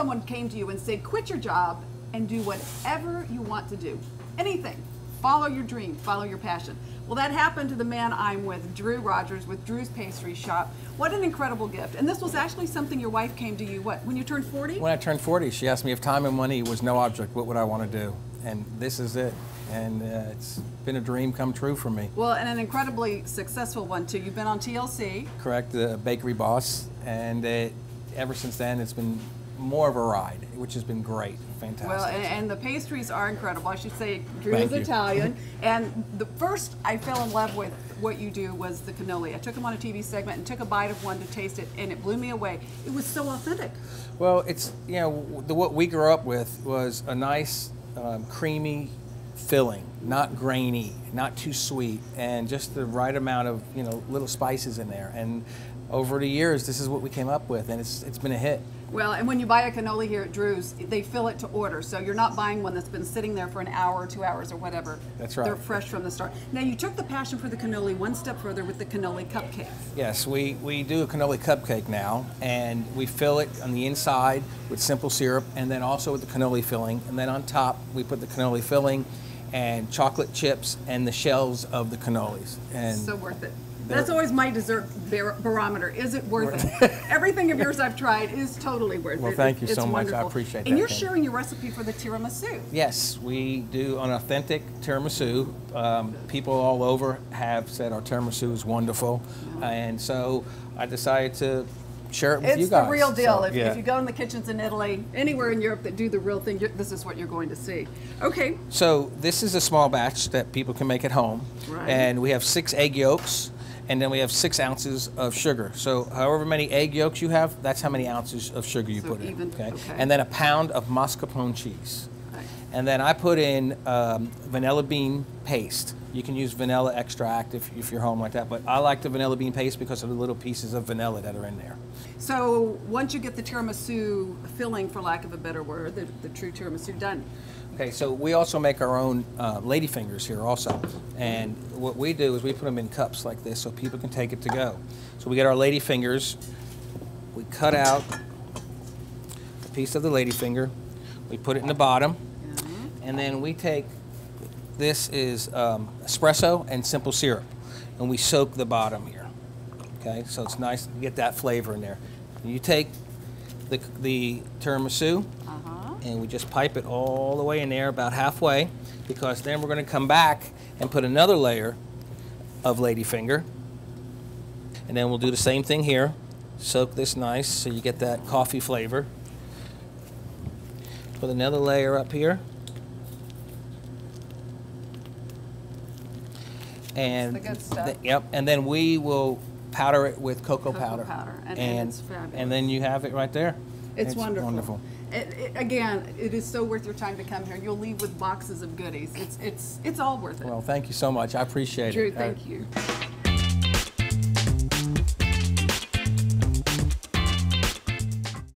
someone came to you and said, quit your job and do whatever you want to do? Anything. Follow your dream, follow your passion. Well, that happened to the man I'm with, Drew Rogers, with Drew's Pastry Shop. What an incredible gift. And this was actually something your wife came to you, what, when you turned 40? When I turned 40, she asked me if time and money was no object, what would I want to do? And this is it. And uh, it's been a dream come true for me. Well, and an incredibly successful one, too. You've been on TLC. Correct, the bakery boss. And uh, ever since then, it's been more of a ride, which has been great, fantastic. Well, and, and the pastries are incredible. I should say, Drew Thank is you. Italian, and the first I fell in love with what you do was the cannoli. I took him on a TV segment and took a bite of one to taste it, and it blew me away. It was so authentic. Well, it's you know the, what we grew up with was a nice um, creamy filling, not grainy, not too sweet, and just the right amount of you know little spices in there. And over the years, this is what we came up with, and it's it's been a hit. Well, and when you buy a cannoli here at Drew's, they fill it to order, so you're not buying one that's been sitting there for an hour, or two hours, or whatever. That's right. They're fresh from the start. Now, you took the passion for the cannoli one step further with the cannoli cupcakes. Yes, we, we do a cannoli cupcake now, and we fill it on the inside with simple syrup, and then also with the cannoli filling, and then on top we put the cannoli filling and chocolate chips and the shells of the cannolis. And So worth it. That's always my dessert bar- barometer. Is it worth it? Everything of yours I've tried is totally worth it. Well, thank you It's so much. I wonderful. appreciate that. And you're Ken. sharing your recipe for the tiramisu. Yes, we do an authentic tiramisu. Um, people all over have said our tiramisu is wonderful, and so I decided to share it with you It's the real deal. So, if, yeah. if you go in the kitchens in Italy, anywhere in Europe that do the real thing, you're, this is what you're going to see. Okay. So this is a small batch that people can make at home, Right. and we have six egg yolks, and then we have six ounces of sugar. So however many egg yolks you have, that's how many ounces of sugar you So put in. even- okay. And then a pound of mascarpone cheese. Right. And then I put in um, vanilla bean paste. You can use vanilla extract if, if you're home like that, but I like the vanilla bean paste because of the little pieces of vanilla that are in there. So once you get the tiramisu filling, for lack of a better word, the, the true tiramisu done, Okay, so we also make our own uh, lady fingers here also. And what we do is we put them in cups like this so people can take it to go. So we get our lady fingers, we cut out a piece of the lady finger, we put it in the bottom, and then we take, this is um, espresso and simple syrup, and we soak the bottom here. Okay, so it's nice to get that flavor in there. You take the, the tiramisu, uh-huh. And we just pipe it all the way in there about halfway because then we're going to come back and put another layer of ladyfinger and then we'll do the same thing here. Soak this nice so you get that coffee flavor. Put another layer up here. And the good stuff. th- yep and then we will powder it with cocoa, Cocoa powder, powder, and- and and then you have it right there It's, wonderful. wonderful It, it, again, it is so worth your time to come here. You'll leave with boxes of goodies. It's it's it's all worth it. Well, thank you so much. I appreciate Drew, it. Uh, thank you.